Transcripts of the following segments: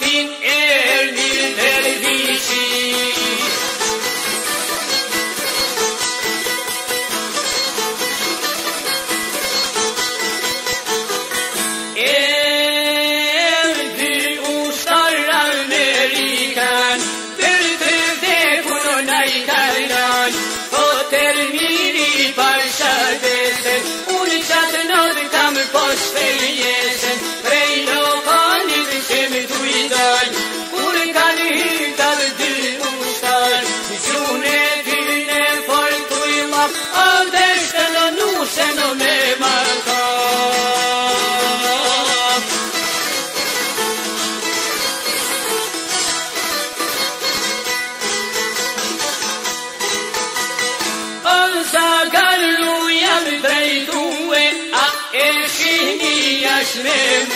bin erli dervişi Evdi uçlarla meriken Dırtırde bunu neyterden Otel mi Nie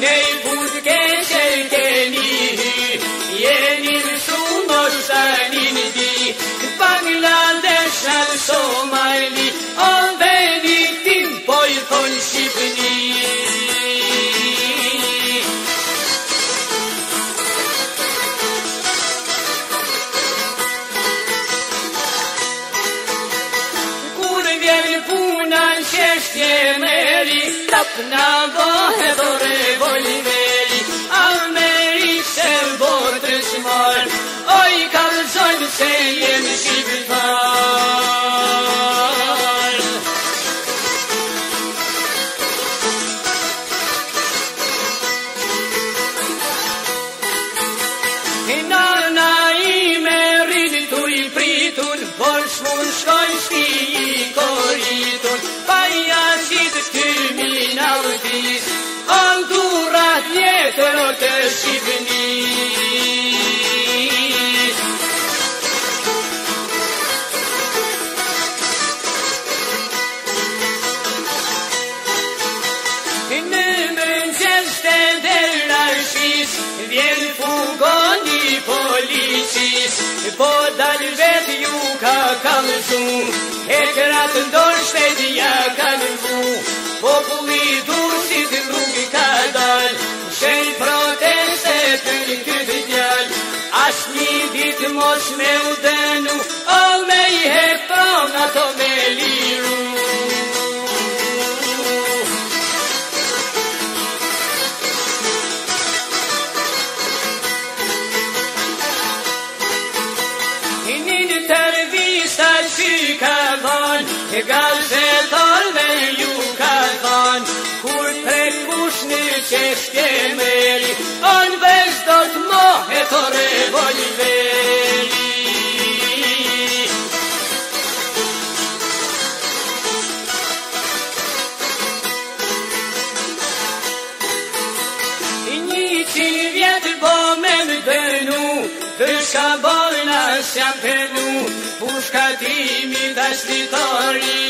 ne buz geçer geli yeni nie noştan indi Bangladeş'ten Somali on beni din boy ton şibni Kurwiel punan sześciem Nga bëhe dore voli veli A meri se vërë të shmar Oj kalë zonë se jem të shqipëni Në mëngjes të Vjen fugon policis Po dalë vetë ju ka kam shumë E kratë ndorë shtetja ja kam vu Populli du Një galë se dhalve ju ka than Kur prej kush një qeshke meri Anë vesh do të mohet o revolveri Të shka bojna shë jam përnu Pushka timi dhe shtitori